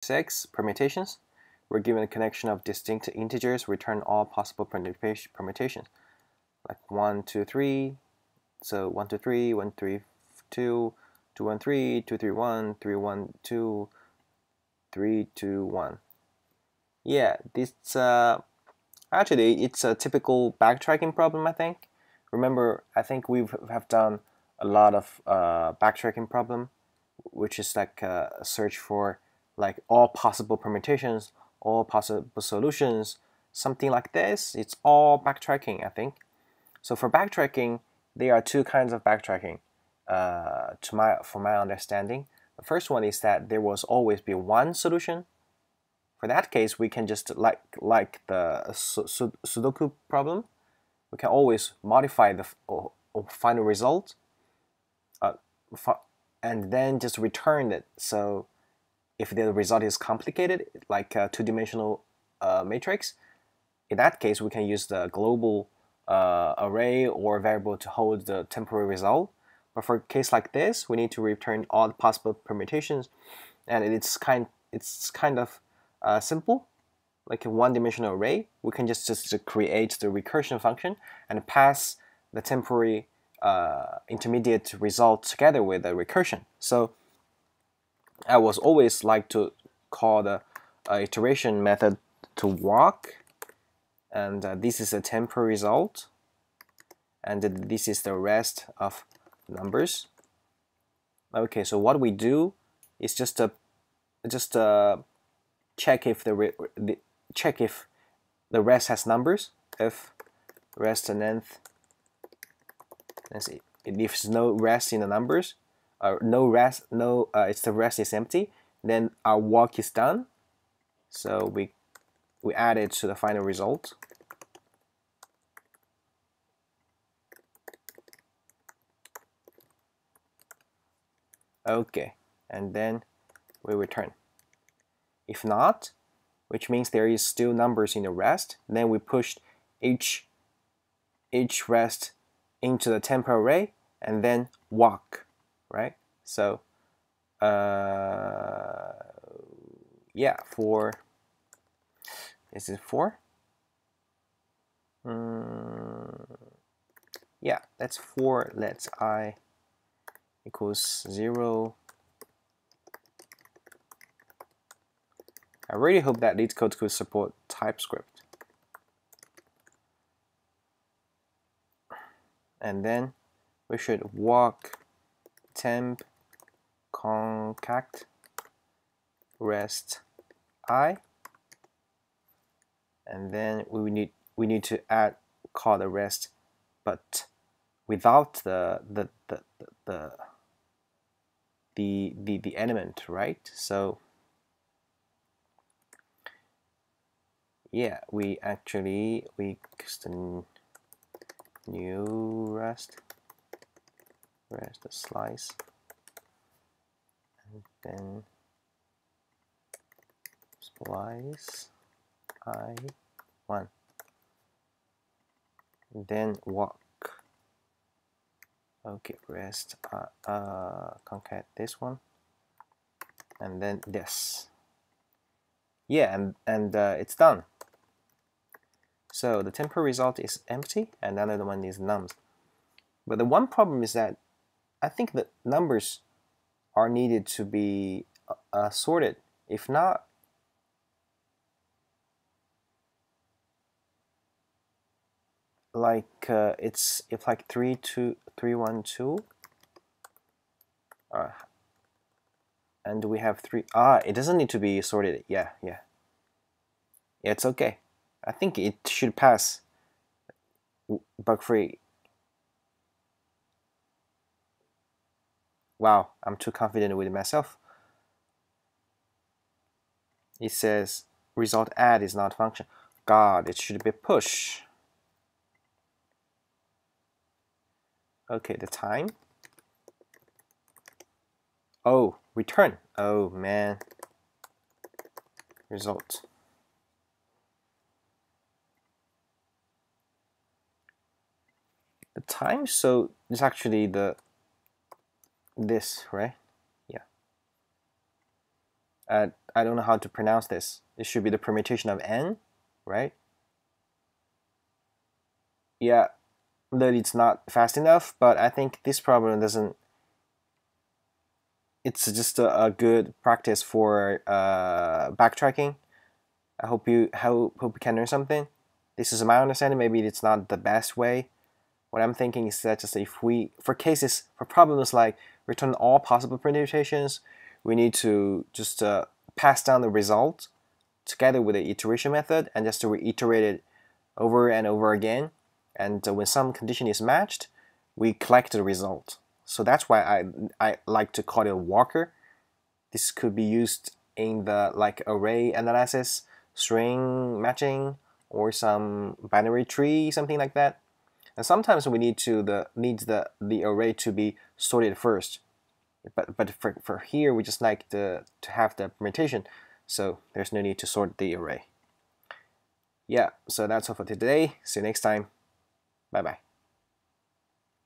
six permutations. We're given a connection of distinct integers, return all possible permutations. Like 1, 2, 3, so 1, 2, 3, 1, 3, 2, 2, 1, 3, 2, 3, 1, 3, 1, 2, 3, 2, 1. Yeah, this uh, actually it's a typical backtracking problem, I think. Remember, I think we have done a lot of uh, backtracking problem, which is like a search for like all possible permutations, all possible solutions, something like this. It's all backtracking, I think. So for backtracking, there are two kinds of backtracking. Uh, to my, for my understanding, the first one is that there will always be one solution. For that case, we can just like like the Sudoku problem, we can always modify the final result, uh, and then just return it. So if the result is complicated, like a two-dimensional uh, matrix, in that case, we can use the global uh, array or variable to hold the temporary result. But for a case like this, we need to return all the possible permutations, and it's kind it's kind of uh, simple, like a one-dimensional array. We can just just create the recursion function and pass the temporary uh, intermediate result together with the recursion. So I was always like to call the uh, iteration method to walk. And uh, this is a temporary result. And this is the rest of numbers. Okay so what we do is just a just uh, check if the, the check if the rest has numbers. If rest and nth let's see if there's no rest in the numbers or no rest no uh, it's the rest is empty then our walk is done so we we add it to the final result. Okay, and then we return. If not, which means there is still numbers in the rest, then we push each each rest into the temporal array and then walk, right? So, uh, yeah, for is it 4? Mm, yeah, that's 4. Let's i equals 0. I really hope that LeetCode could support TypeScript. And then we should walk temp concat rest i and then we need we need to add call the rest but without the the the the the, the, the element right? So yeah we actually we custom new rest rest the slice? And then splice i one. Then walk. Okay rest. Uh, uh, concat this one. And then this. Yeah and and uh, it's done. So the temporary result is empty and another one is nums but the one problem is that I think the numbers are needed to be uh, uh sorted. If not like uh, it's if like three two three one two uh, and we have three ah it doesn't need to be sorted. Yeah. Yeah it's okay. I think it should pass. Bug free wow I'm too confident with myself it says result add is not function god it should be push Okay, the time. Oh, return. Oh man. Result. The time, so it's actually the this, right? Yeah. At I don't know how to pronounce this. It should be the permutation of n, right? Yeah, that it's not fast enough, but I think this problem doesn't. It's just a, a good practice for uh, backtracking. I hope you hope, hope you can learn something. This is my understanding. Maybe it's not the best way. What I'm thinking is that just if we, for cases, for problems like return all possible permutations, we need to just uh, pass down the result together with the iteration method and just to reiterate it over and over again. And uh, when some condition is matched, we collect the result. So that's why I, I like to call it a walker. This could be used in the like array analysis, string matching, or some binary tree, something like that. And sometimes we need to the needs the the array to be sorted first. But but for, for here we just like the to have the permutation, so there's no need to sort the array. Yeah, so that's all for today. See you next time. Bye bye.